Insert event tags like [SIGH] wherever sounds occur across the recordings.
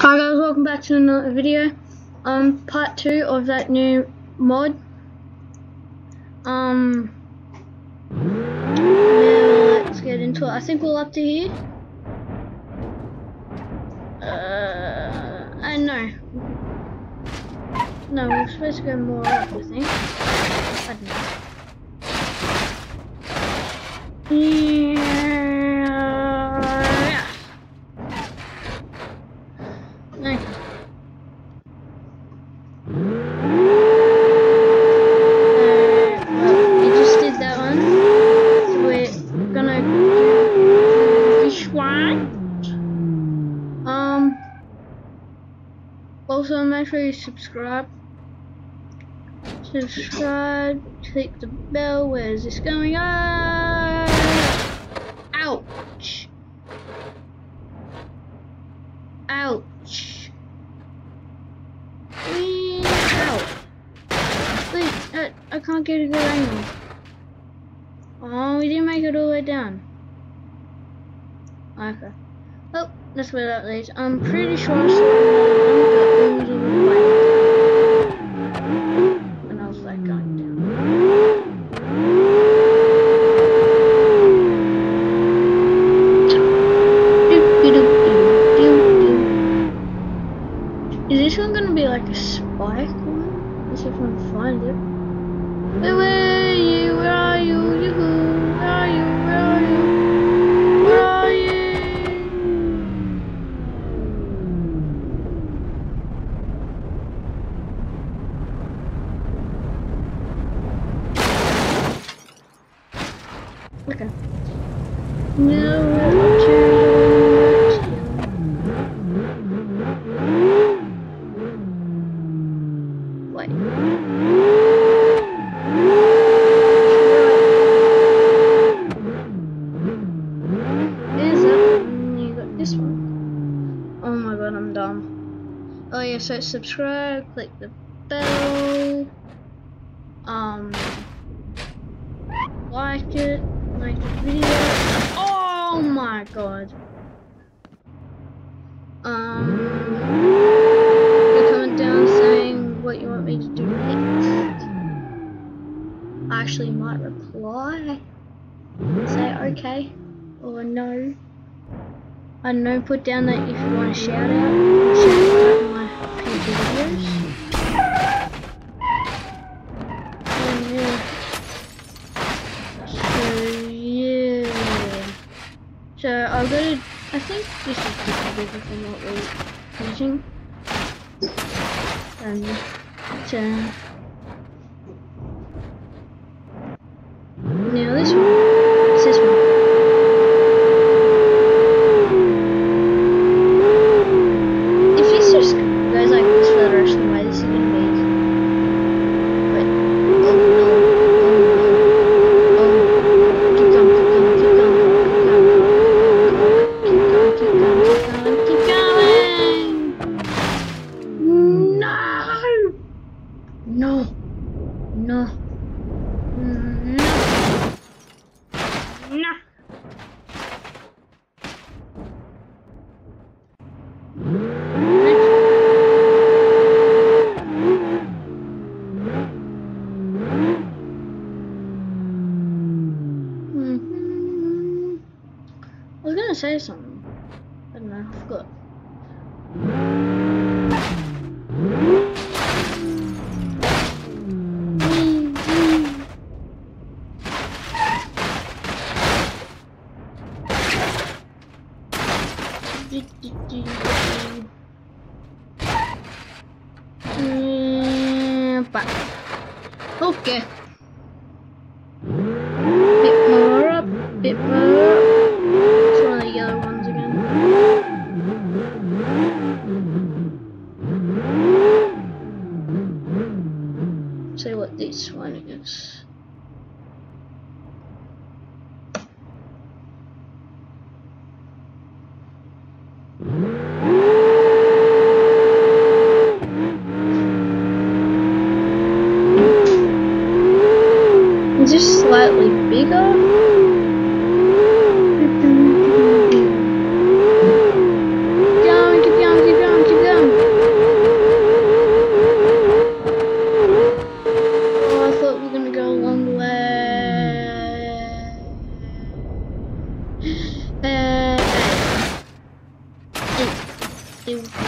Hi guys, welcome back to another video. Um, part two of that new mod. Um, now let's get into it. I think we're up to here. Uh, I know. No, we're supposed to go more up, I think. I don't know. Yeah. Okay. Uh, well, we just did that one. So we're gonna do this one. Um. Also, make sure you subscribe. Subscribe. Click the bell. Where is this going? Ah! Ouch! Ouch! Wee! Ow! Wait, uh, I can't get a good angle. Oh, we didn't make it all the way down. Okay. Oh, that's where that leads. I'm pretty sure I saw another one that was on the way. And I was like going down. Is this one gonna be like a spike one? Let's see if I can find it. Where were you? Where are you? Yoo-hoo. Where are you? Where are you? Where are you? Okay. Now we're to Wait. There's that one. You got this one. Oh my god, I'm so subscribe, click the bell. Um, like it, like the video. Oh my god. Um, coming down saying what you want me to do next. I actually might reply. Say okay or no. I know, put down that if you want a shout out, shout out yeah. So yeah. So I've got to, I think this is just bigger than what we're using. And uh, so Mm-hmm. Was gonna say something. I don't know, I forgot. Mm, Back. Okay. Bit more up, bit more up. It's one of the yellow ones again. What this one is. Is slightly bigger? Keep going, keep going, keep going, keep going. Oh, I thought we were gonna go a long way. [SIGHS] Uh,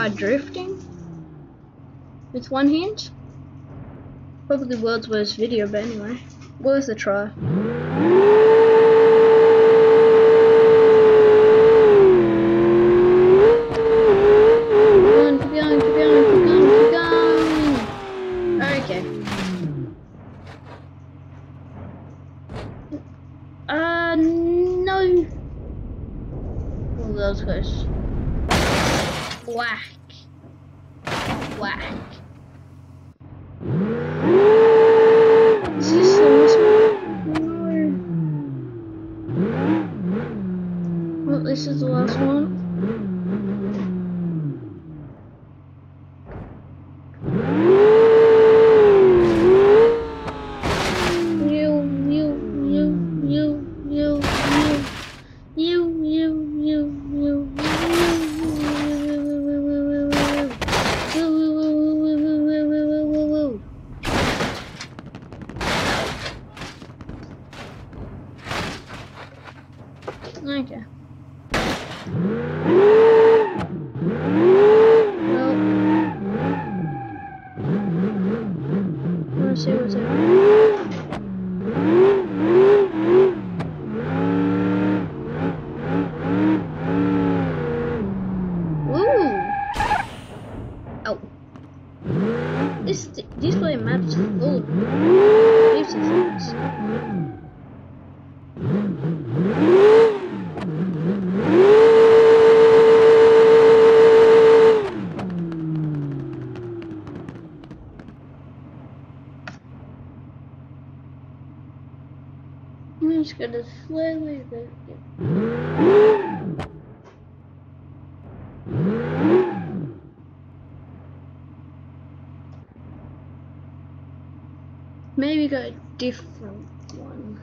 try drifting with one hand. Probably the world's worst video, but anyway, worth a try. Uh, no. Oh, that was close. Whack. Whack. Is this the last one? Well, this is the last one. Okay. Well, let's see what's happening. Ooh. Oh. This this way map's full of beauty things. I'm just gonna slowly look it. Maybe go a different one.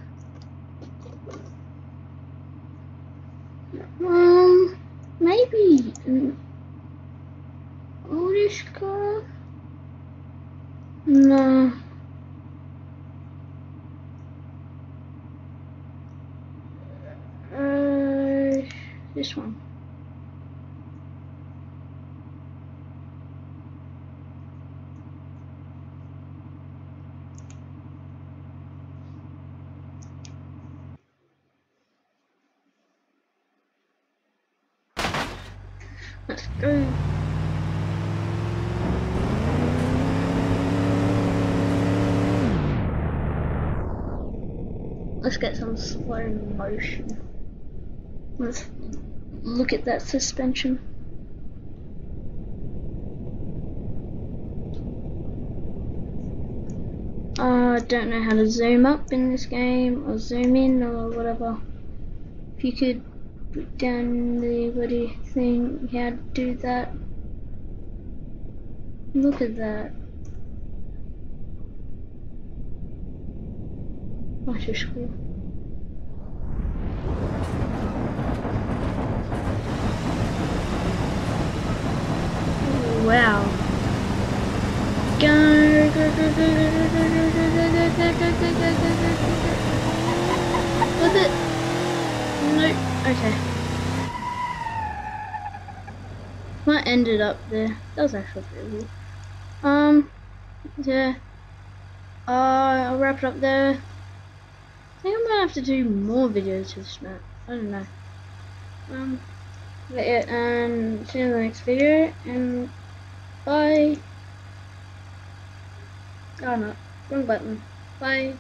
Um, maybe an oldish car. No. Uh, this one. Let's go. Let's get some slow motion. Let's look at that suspension. Uh, I don't know how to zoom up in this game or zoom in or whatever. If you could put down the bloody thing, how to do that. Look at that. That's just cool. Wow. Go, go, go, go, go, go, go, go, go, go, go, go, go, go, go, go, go. Was it? No. Okay. Might ended up there. That was actually pretty cool. Um. Yeah. Uh, I'll wrap it up there. I think I might have to do more videos with this map. I don't know. Um. But yeah, and see you in the next video, and bye. Oh no, wrong button. Bye.